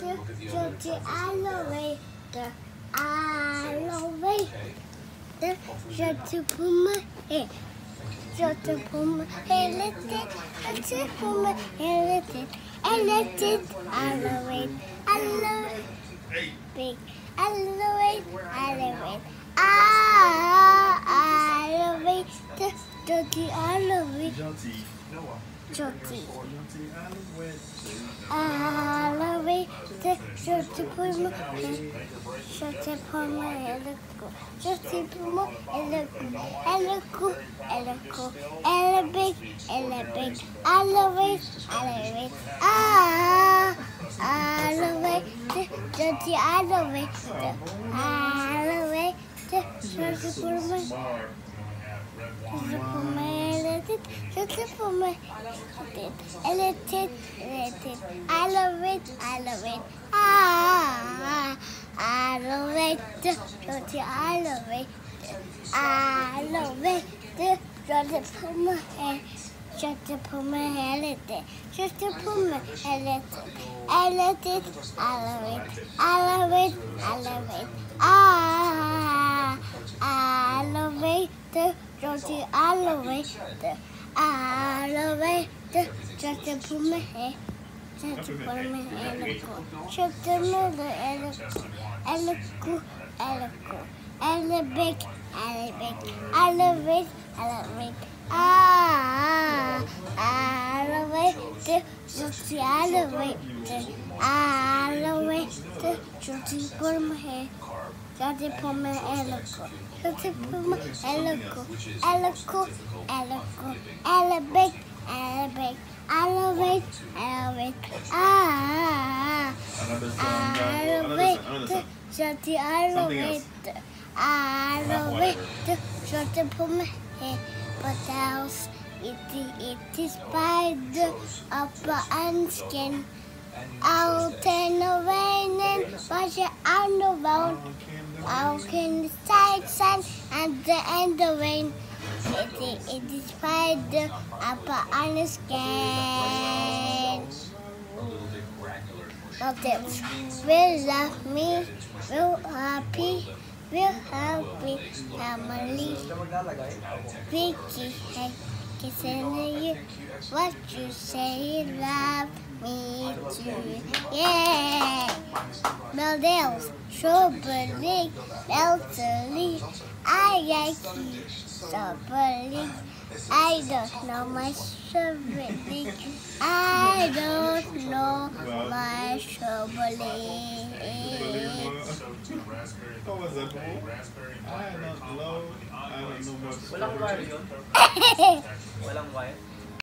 the elevator, elevator, shut to put my head. Shut to put my head, let it, let it put my head, let it, and let it elevate, elevate, big, elevate, elevate, ah, elevate, the elevate, Gentil. Jyoti. Gentil alouette. Elevate, shut to put my head. Shut up on my electro. Shut up on my electro. Electro, electro. Elevate, elevate. Elevate, elevate. Ah, elevate. Shut the elevate. Elevate. Shut up on my Smart. Shut up on my electric. Shut up on my electric. Electric. Elevate, elevate. Ah, elevate. Shut the elevate. Elevate. Shut up on my head. Shut up on my electric. Shut up on my electric. Electric. Elevate. Elevate. Elevate. Ah, elevate. Shut the elevate. Elevate. Shut up on my head. Shut up on my electric. Shut up on my electric. Electric. Electric. Elevate. Elevate. Elevate. Elevate. Ah, elevate. Shut up on my head. Shut up on my electric. Shut up on my electric. Electric. Electric. Elevate. Elevate. Elevate. Elevate. Ah. Shut the elevate. Elevate. Shut up on my head. But else it, it is by the upper and skin. Out in the rain and wash it on the road. Out in the side sun and the end of rain. It, it, is by the upper and the skin. Them. Will love me. Will happy. Will happy family. Vicky, hey, kissing you. What you say, love me too. Yeah. Models, strawberry, elderly. I like you, strawberry. I don't know my strawberry. I don't know my strawberry. What was that, bro? I am not low. I don't know what Walang wire yun? Walang wire?